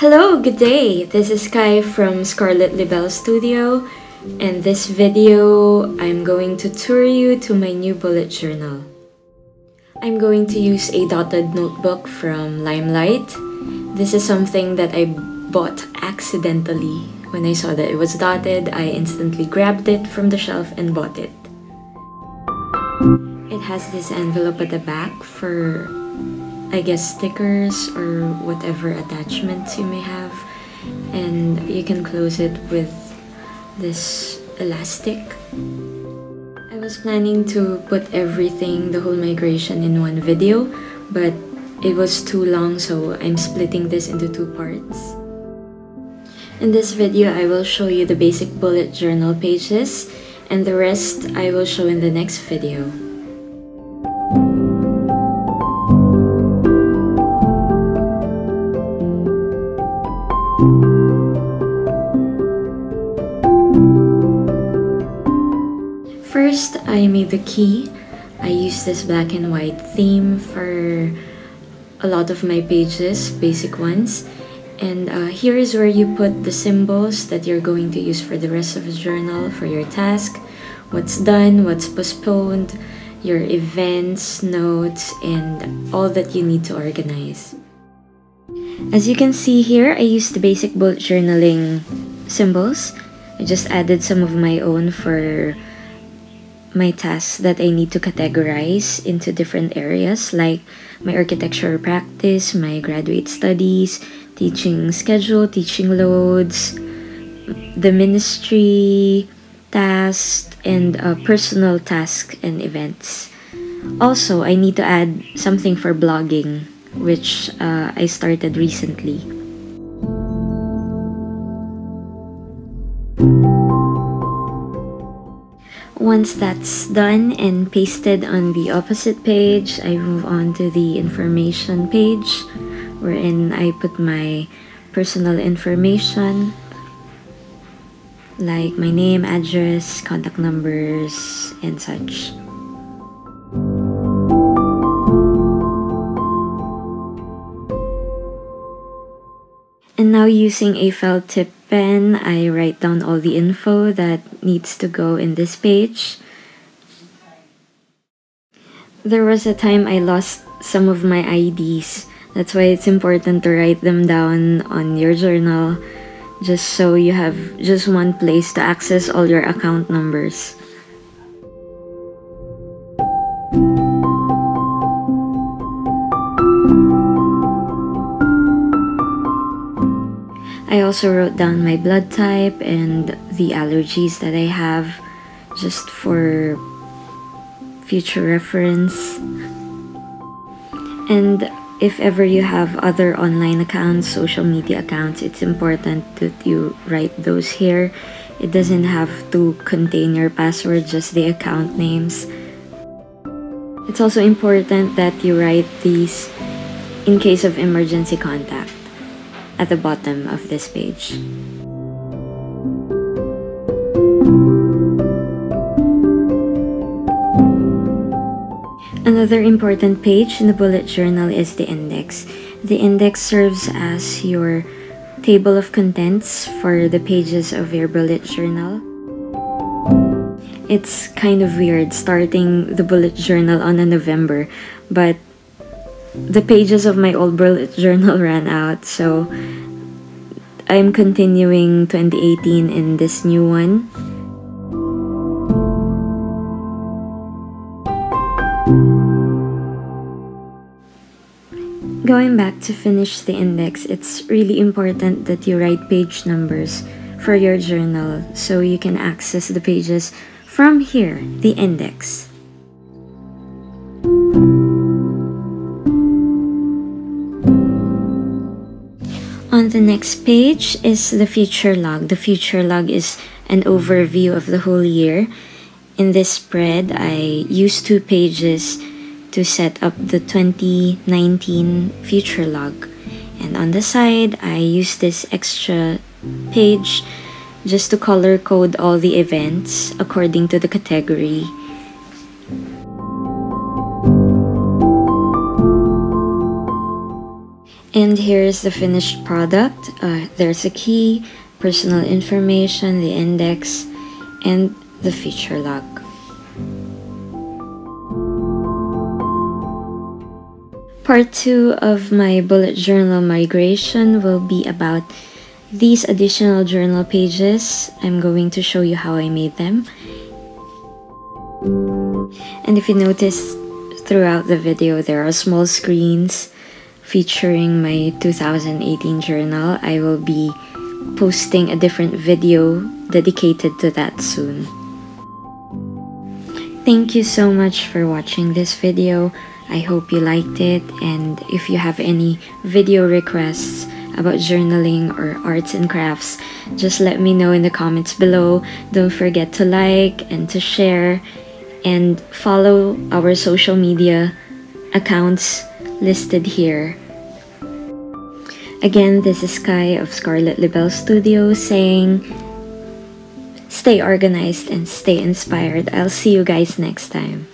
Hello, good day. This is Kai from Scarlet Libelle Studio, and this video I'm going to tour you to my new bullet journal. I'm going to use a dotted notebook from Limelight. This is something that I bought accidentally. When I saw that it was dotted, I instantly grabbed it from the shelf and bought it. It has this envelope at the back for I guess stickers or whatever attachments you may have and you can close it with this elastic. I was planning to put everything, the whole migration in one video but it was too long so I'm splitting this into two parts. In this video, I will show you the basic bullet journal pages and the rest I will show in the next video. First, I made the key. I used this black and white theme for a lot of my pages, basic ones. And uh, here is where you put the symbols that you're going to use for the rest of the journal, for your task, what's done, what's postponed, your events, notes, and all that you need to organize. As you can see here, I used the basic bullet journaling symbols. I just added some of my own for my tasks that I need to categorize into different areas like my architecture practice, my graduate studies, teaching schedule, teaching loads, the ministry tasks, and uh, personal tasks and events. Also, I need to add something for blogging, which uh, I started recently. Once that's done and pasted on the opposite page, I move on to the information page wherein I put my personal information like my name, address, contact numbers, and such. And now using a felt tip pen, I write down all the info that needs to go in this page. There was a time I lost some of my IDs. That's why it's important to write them down on your journal just so you have just one place to access all your account numbers. I also wrote down my blood type and the allergies that I have just for future reference. And if ever you have other online accounts, social media accounts, it's important that you write those here. It doesn't have to contain your password, just the account names. It's also important that you write these in case of emergency contact at the bottom of this page. Another important page in the bullet journal is the index. The index serves as your table of contents for the pages of your bullet journal. It's kind of weird starting the bullet journal on a November, but the pages of my old bullet journal ran out, so I'm continuing 2018 in this new one. Going back to finish the index, it's really important that you write page numbers for your journal so you can access the pages from here, the index. The next page is the future log. The future log is an overview of the whole year. In this spread, I use two pages to set up the 2019 future log. And on the side, I use this extra page just to color code all the events according to the category And here's the finished product. Uh, there's a key, personal information, the index, and the future log. Part 2 of my bullet journal migration will be about these additional journal pages. I'm going to show you how I made them. And if you notice throughout the video, there are small screens featuring my 2018 journal. I will be posting a different video dedicated to that soon. Thank you so much for watching this video. I hope you liked it and if you have any video requests about journaling or arts and crafts, just let me know in the comments below. Don't forget to like and to share and follow our social media accounts listed here. Again, this is Sky of Scarlet Libelle Studio saying, stay organized and stay inspired. I'll see you guys next time.